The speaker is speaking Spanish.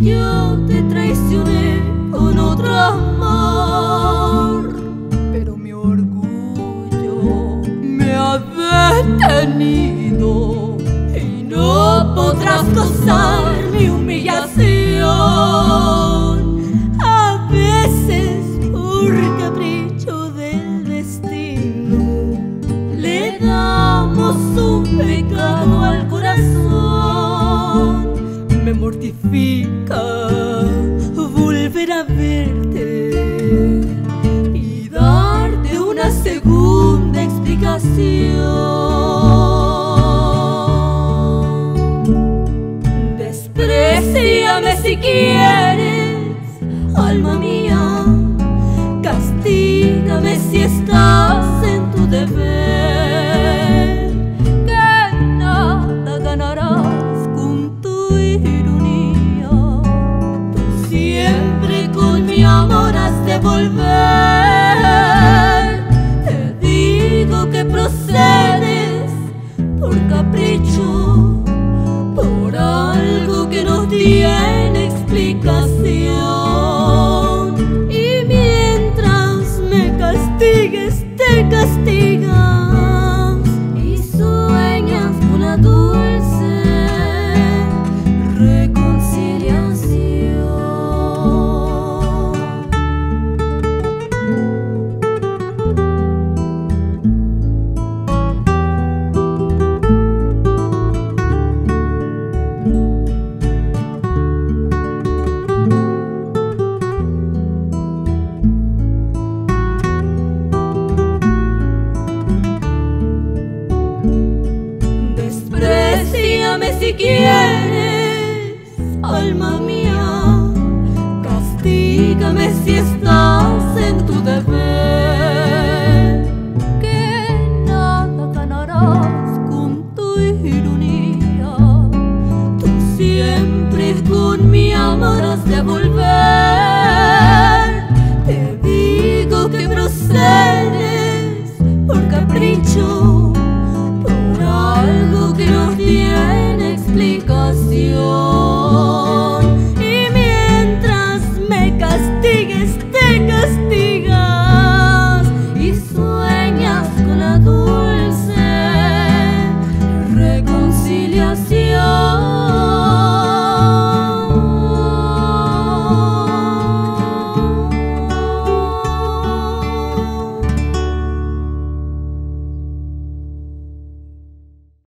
yo te traicioné con otro amor. Pero mi orgullo me ha detenido y no podrás gozar mi humillación. A veces, por capricho del destino, le damos un pecado al corazón. Mortifica volver a verte y darte una segunda explicación. Despreciame si quieres, alma mía, castígame si estás volver, te digo que procedes por capricho, por algo que no tiene explicación. Y mientras me castigues, te castigas si quieres, alma mía, castígame si estás en tu deber, que nada ganarás con tu ironía, tú siempre con mi amor has de volver, te digo que procedes por capricho por algo que no tiene explicación.